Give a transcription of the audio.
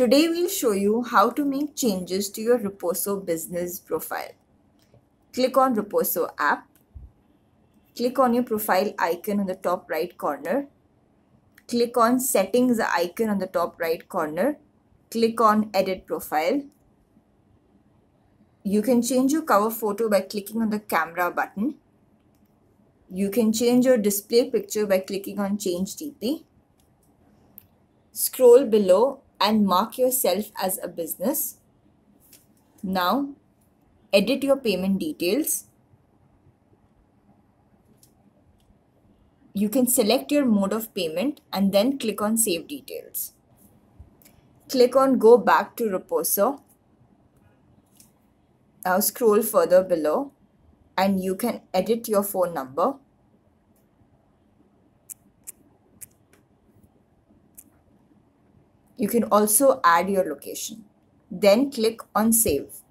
Today we'll show you how to make changes to your Roposo business profile. Click on Roposo app. Click on your profile icon on the top right corner. Click on settings icon on the top right corner. Click on edit profile. You can change your cover photo by clicking on the camera button. You can change your display picture by clicking on change DP. Scroll below and mark yourself as a business. Now, edit your payment details. You can select your mode of payment and then click on save details. Click on go back to Roposo. Now scroll further below and you can edit your phone number. You can also add your location. Then click on save.